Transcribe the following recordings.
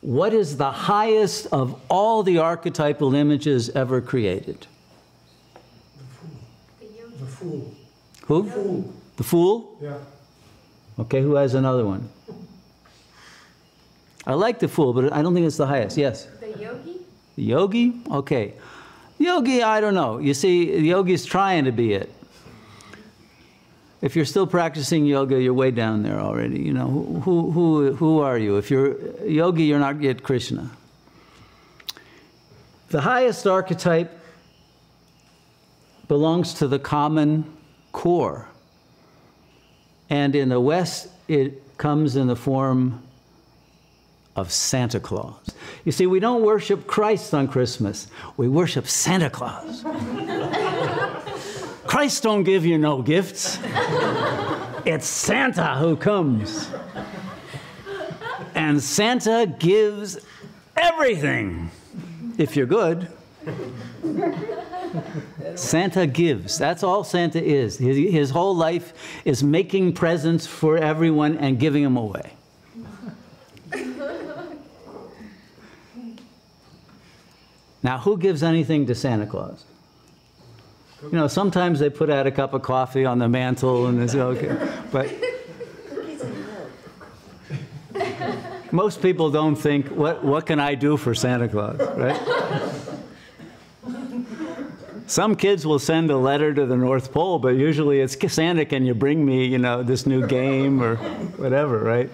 What is the highest of all the archetypal images ever created? The fool. Who? The fool. The fool? Yeah. Okay, who has another one? I like the fool, but I don't think it's the highest. Yes? The yogi? The yogi? Okay. Yogi, I don't know. You see, the yogi's trying to be it. If you're still practicing yoga, you're way down there already. You know, who, who, who are you? If you're a yogi, you're not yet Krishna. The highest archetype belongs to the common core. And in the West, it comes in the form of Santa Claus. You see, we don't worship Christ on Christmas, we worship Santa Claus. Christ don't give you no gifts. It's Santa who comes. And Santa gives everything if you're good. Santa gives. That's all Santa is. His, his, whole life is making presents for everyone and giving them away. now, who gives anything to Santa Claus? You know, sometimes they put out a cup of coffee on the mantle and it's okay. But most people don't think, what, what can I do for Santa Claus, right? Some kids will send a letter to the North Pole, but usually it's Santa, can you bring me, you know, this new game or whatever, right?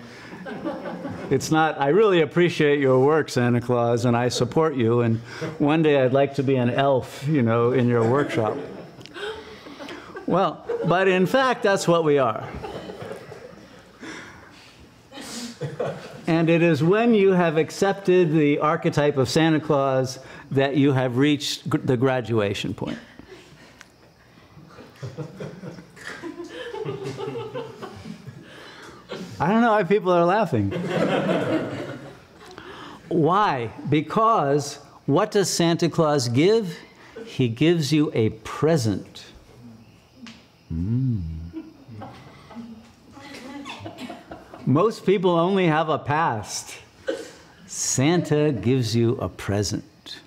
It's not, I really appreciate your work, Santa Claus, and I support you, and one day I'd like to be an elf, you know, in your workshop. Well, but in fact, that's what we are. And it is when you have accepted the archetype of Santa Claus that you have reached the graduation point. I don't know why people are laughing. why? Because what does Santa Claus give? He gives you a present. Mm. Most people only have a past. Santa gives you a present.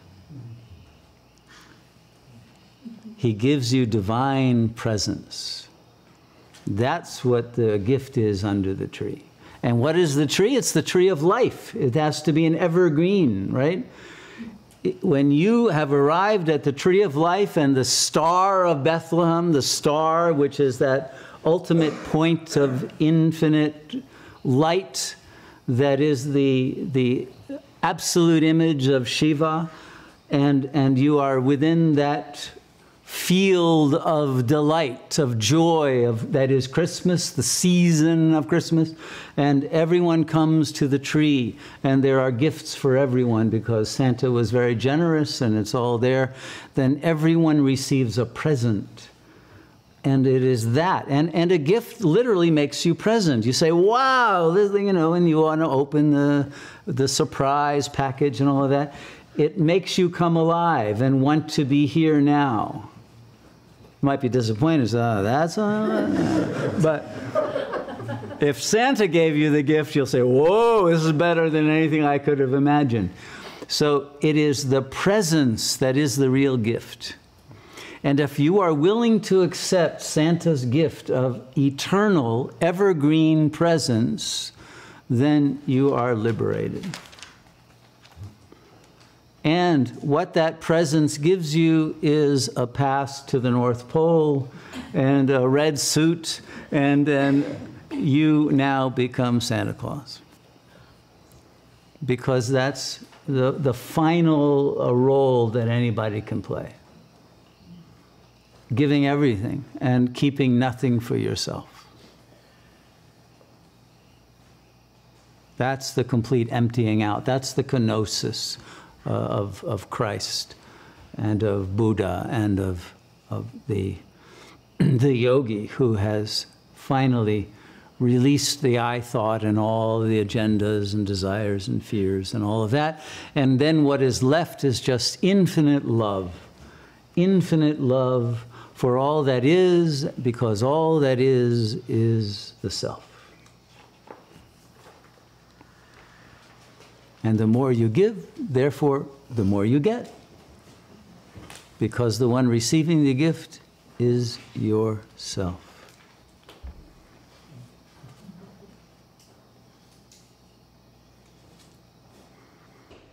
He gives you divine presence. That's what the gift is under the tree. And what is the tree? It's the tree of life. It has to be an evergreen, right? When you have arrived at the tree of life and the star of Bethlehem, the star which is that ultimate point of infinite light that is the, the absolute image of Shiva, and, and you are within that field of delight, of joy, of that is Christmas, the season of Christmas, and everyone comes to the tree, and there are gifts for everyone because Santa was very generous and it's all there, then everyone receives a present. And it is that. And, and a gift literally makes you present. You say, wow, this, you know, and you want to open the, the surprise package and all of that. It makes you come alive and want to be here now might be disappointed. Oh, that's, but if Santa gave you the gift, you'll say, whoa, this is better than anything I could have imagined. So it is the presence that is the real gift. And if you are willing to accept Santa's gift of eternal, evergreen presence, then you are liberated. And what that presence gives you is a pass to the North Pole and a red suit, and then you now become Santa Claus. Because that's the, the final uh, role that anybody can play. Giving everything and keeping nothing for yourself. That's the complete emptying out. That's the kenosis uh, of, of Christ and of Buddha and of, of the, the yogi who has finally released the I thought and all the agendas and desires and fears and all of that. And then what is left is just infinite love. Infinite love for all that is, because all that is, is the self. And the more you give, therefore, the more you get. Because the one receiving the gift is yourself.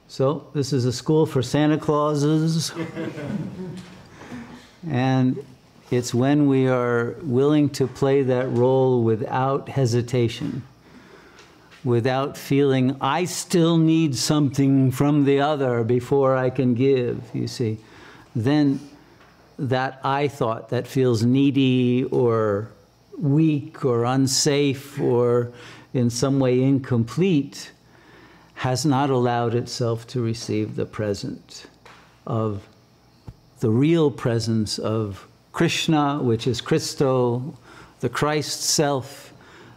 So, this is a school for Santa Clauses. and it's when we are willing to play that role without hesitation, without feeling, I still need something from the other before I can give, you see. Then that I thought that feels needy or weak or unsafe or in some way incomplete has not allowed itself to receive the present of the real presence of Krishna, which is Christo, the Christ self,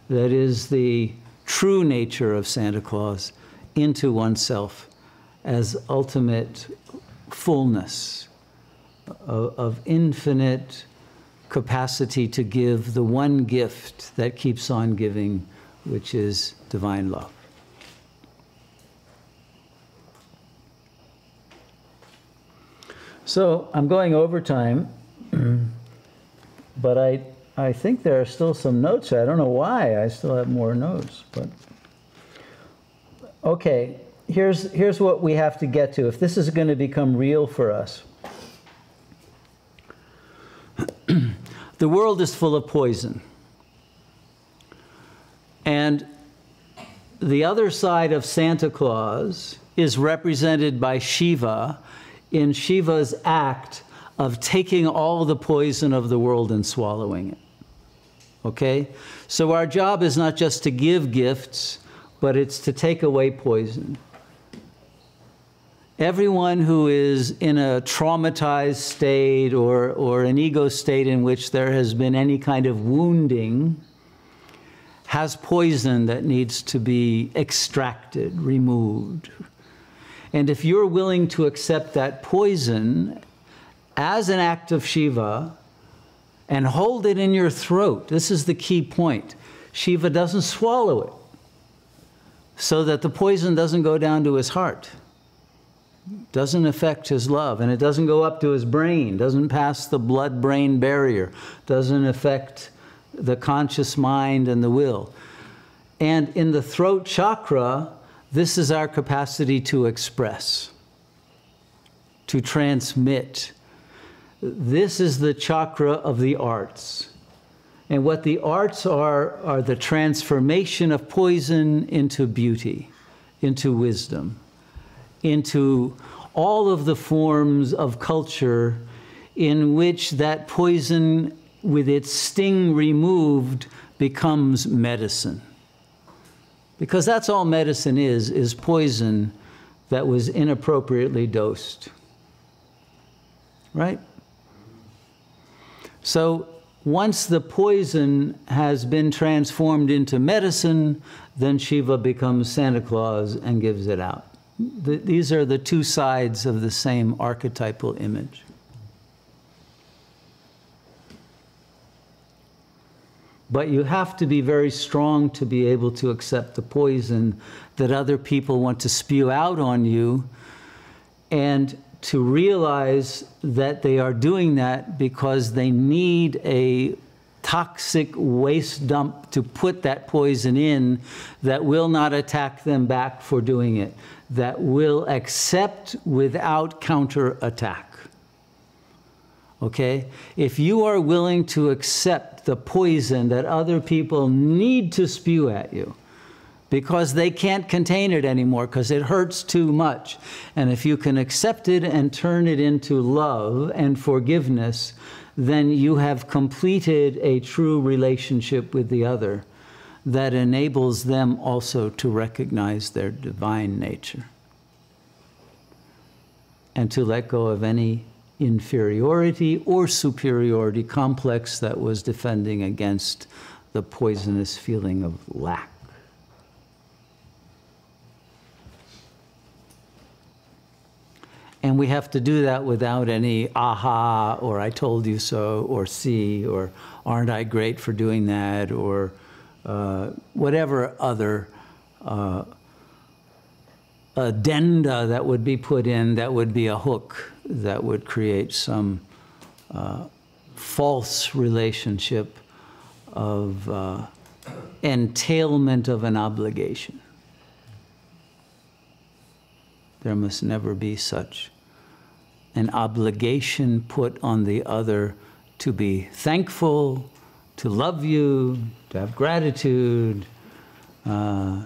that is the true nature of Santa Claus, into oneself as ultimate fullness of, of infinite capacity to give the one gift that keeps on giving, which is divine love. So I'm going over time, but I, I think there are still some notes. I don't know why I still have more notes, but okay. Here's here's what we have to get to. If this is going to become real for us, the world is full of poison, and the other side of Santa Claus is represented by Shiva in Shiva's act of taking all the poison of the world and swallowing it. Okay? So our job is not just to give gifts, but it's to take away poison. Everyone who is in a traumatized state or, or an ego state in which there has been any kind of wounding has poison that needs to be extracted, removed, and if you're willing to accept that poison as an act of Shiva and hold it in your throat, this is the key point. Shiva doesn't swallow it so that the poison doesn't go down to his heart, doesn't affect his love, and it doesn't go up to his brain, doesn't pass the blood brain barrier, doesn't affect the conscious mind and the will. And in the throat chakra, this is our capacity to express, to transmit. This is the chakra of the arts. And what the arts are, are the transformation of poison into beauty, into wisdom, into all of the forms of culture in which that poison, with its sting removed, becomes medicine. Because that's all medicine is, is poison that was inappropriately dosed. Right? So once the poison has been transformed into medicine, then Shiva becomes Santa Claus and gives it out. The, these are the two sides of the same archetypal image. But you have to be very strong to be able to accept the poison that other people want to spew out on you and to realize that they are doing that because they need a toxic waste dump to put that poison in that will not attack them back for doing it, that will accept without counterattack. Okay? If you are willing to accept the poison that other people need to spew at you because they can't contain it anymore because it hurts too much, and if you can accept it and turn it into love and forgiveness, then you have completed a true relationship with the other that enables them also to recognize their divine nature and to let go of any inferiority or superiority complex that was defending against the poisonous feeling of lack. And we have to do that without any aha or I told you so or see or aren't I great for doing that or uh, whatever other uh, addenda that would be put in that would be a hook that would create some uh, false relationship of uh, entailment of an obligation. There must never be such an obligation put on the other to be thankful, to love you, to have gratitude, uh,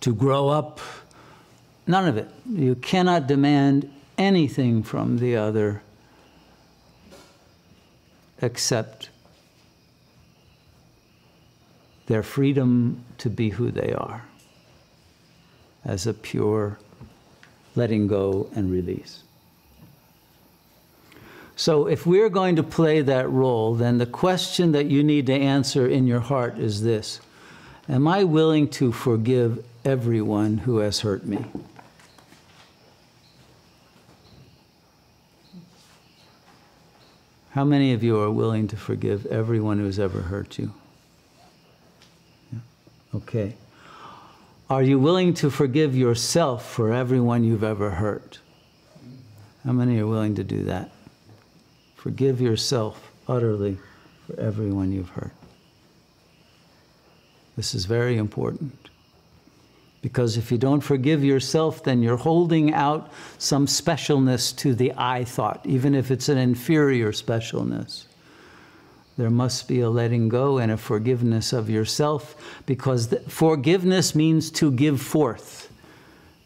to grow up. None of it. You cannot demand anything from the other except their freedom to be who they are as a pure letting go and release. So, if we're going to play that role, then the question that you need to answer in your heart is this Am I willing to forgive everyone who has hurt me? How many of you are willing to forgive everyone who's ever hurt you? Yeah. Okay. Are you willing to forgive yourself for everyone you've ever hurt? How many are willing to do that? Forgive yourself utterly for everyone you've hurt. This is very important. Because if you don't forgive yourself, then you're holding out some specialness to the I thought, even if it's an inferior specialness. There must be a letting go and a forgiveness of yourself because forgiveness means to give forth.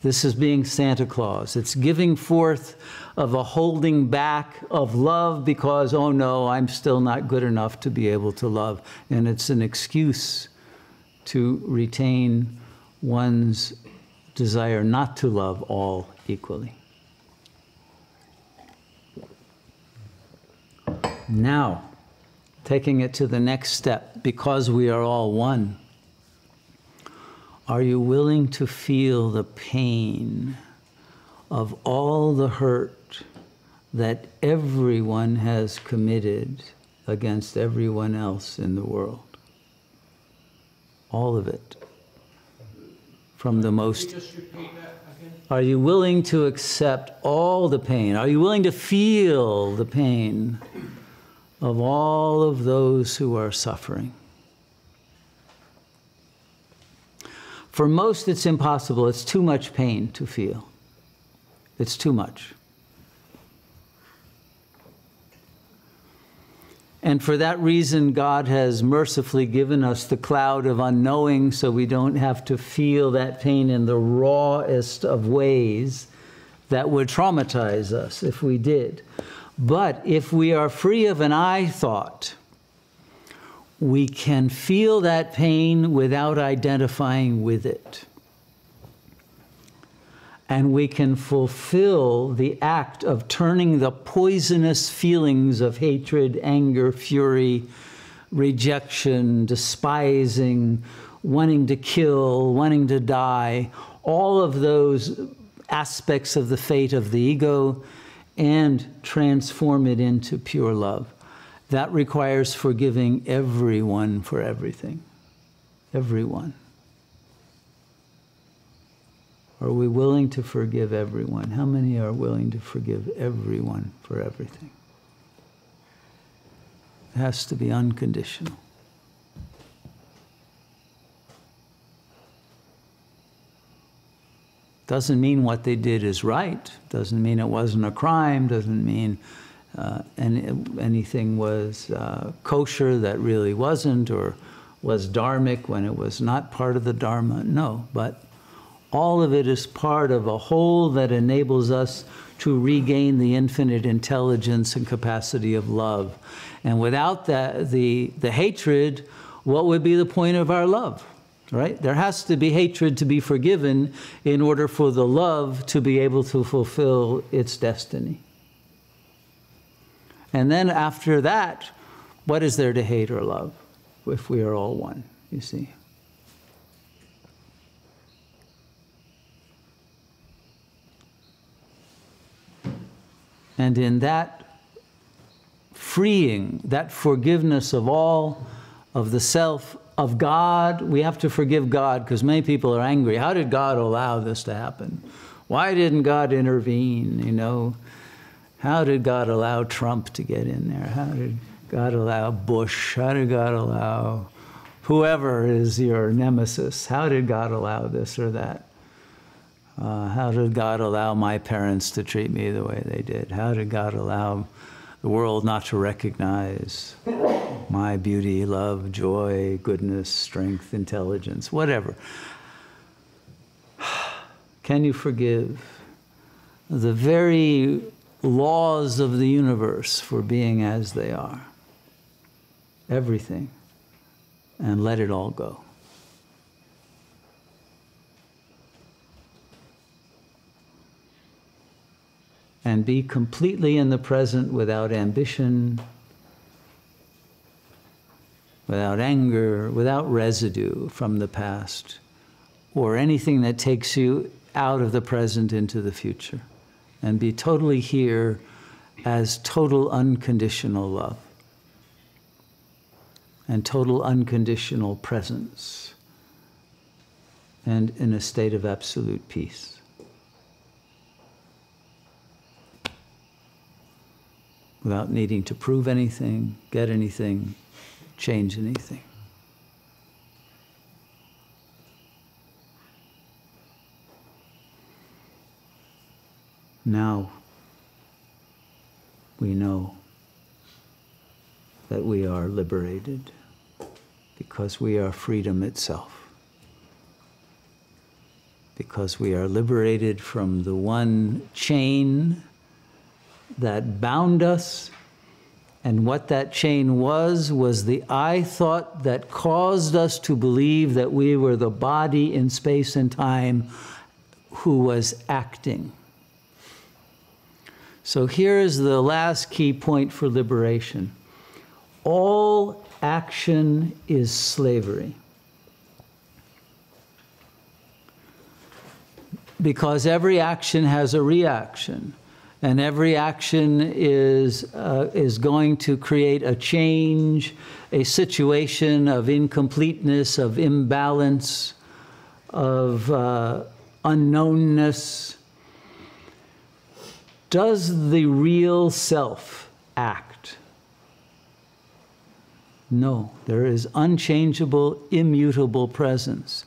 This is being Santa Claus. It's giving forth of a holding back of love because, oh no, I'm still not good enough to be able to love. And it's an excuse to retain one's desire not to love all equally. Now, taking it to the next step, because we are all one, are you willing to feel the pain of all the hurt that everyone has committed against everyone else in the world. All of it. From the most. Are you willing to accept all the pain? Are you willing to feel the pain of all of those who are suffering? For most, it's impossible. It's too much pain to feel. It's too much. And for that reason, God has mercifully given us the cloud of unknowing so we don't have to feel that pain in the rawest of ways that would traumatize us if we did. But if we are free of an I thought, we can feel that pain without identifying with it. And we can fulfill the act of turning the poisonous feelings of hatred, anger, fury, rejection, despising, wanting to kill, wanting to die, all of those aspects of the fate of the ego, and transform it into pure love. That requires forgiving everyone for everything. Everyone. Are we willing to forgive everyone? How many are willing to forgive everyone for everything? It has to be unconditional. Doesn't mean what they did is right. Doesn't mean it wasn't a crime. Doesn't mean uh, any, anything was uh, kosher that really wasn't, or was dharmic when it was not part of the dharma. No, but all of it is part of a whole that enables us to regain the infinite intelligence and capacity of love. And without that, the, the hatred, what would be the point of our love? Right? There has to be hatred to be forgiven in order for the love to be able to fulfill its destiny. And then after that, what is there to hate or love if we are all one, you see? And in that freeing, that forgiveness of all, of the self, of God, we have to forgive God because many people are angry. How did God allow this to happen? Why didn't God intervene? You know, how did God allow Trump to get in there? How did God allow Bush? How did God allow whoever is your nemesis? How did God allow this or that? Uh, how did God allow my parents to treat me the way they did? How did God allow the world not to recognize my beauty, love, joy, goodness, strength, intelligence, whatever? Can you forgive the very laws of the universe for being as they are? Everything. And let it all go. and be completely in the present without ambition, without anger, without residue from the past, or anything that takes you out of the present into the future, and be totally here as total unconditional love and total unconditional presence and in a state of absolute peace. without needing to prove anything, get anything, change anything. Now we know that we are liberated because we are freedom itself. Because we are liberated from the one chain that bound us. And what that chain was, was the I thought that caused us to believe that we were the body in space and time who was acting. So here is the last key point for liberation all action is slavery. Because every action has a reaction and every action is, uh, is going to create a change, a situation of incompleteness, of imbalance, of uh, unknownness. Does the real self act? No, there is unchangeable, immutable presence.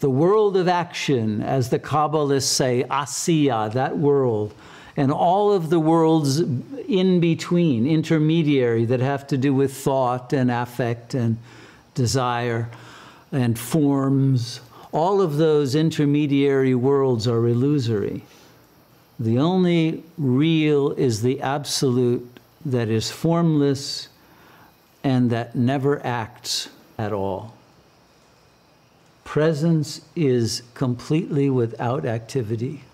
The world of action, as the Kabbalists say, Asiya, that world, and all of the worlds in between, intermediary, that have to do with thought and affect and desire and forms, all of those intermediary worlds are illusory. The only real is the absolute that is formless and that never acts at all. Presence is completely without activity.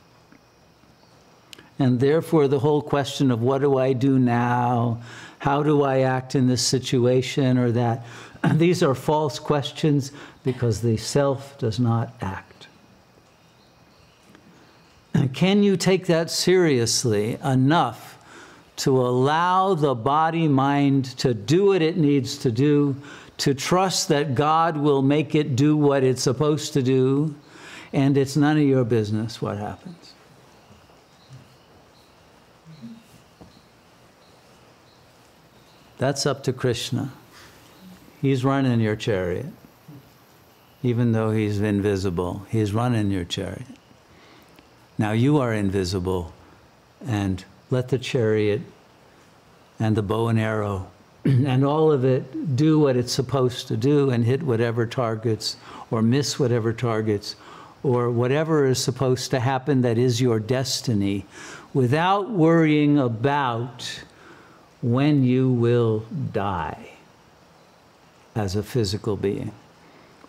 And therefore, the whole question of what do I do now? How do I act in this situation or that? These are false questions because the self does not act. And can you take that seriously enough to allow the body mind to do what it needs to do, to trust that God will make it do what it's supposed to do, and it's none of your business what happens? That's up to Krishna. He's running your chariot. Even though he's invisible, he's running your chariot. Now you are invisible, and let the chariot and the bow and arrow and all of it do what it's supposed to do and hit whatever targets or miss whatever targets or whatever is supposed to happen that is your destiny without worrying about when you will die as a physical being,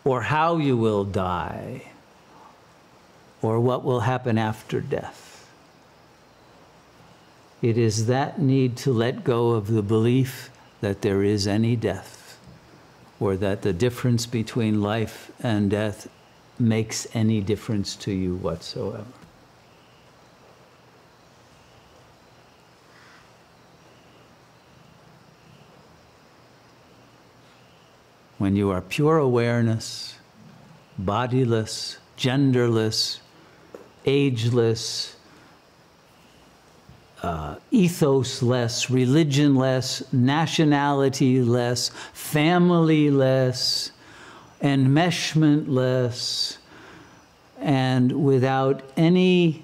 or how you will die, or what will happen after death. It is that need to let go of the belief that there is any death, or that the difference between life and death makes any difference to you whatsoever. When you are pure awareness, bodiless, genderless, ageless, uh, ethos less, religion less, nationality less, family less, enmeshment less, and without any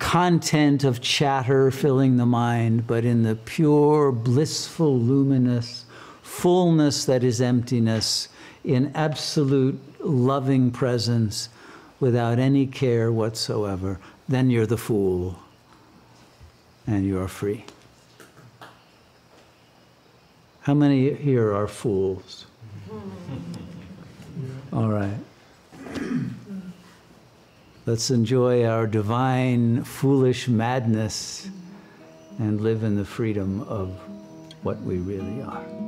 content of chatter filling the mind, but in the pure, blissful, luminous fullness that is emptiness, in absolute loving presence, without any care whatsoever, then you're the fool and you are free. How many here are fools? All right. Let's enjoy our divine, foolish madness and live in the freedom of what we really are.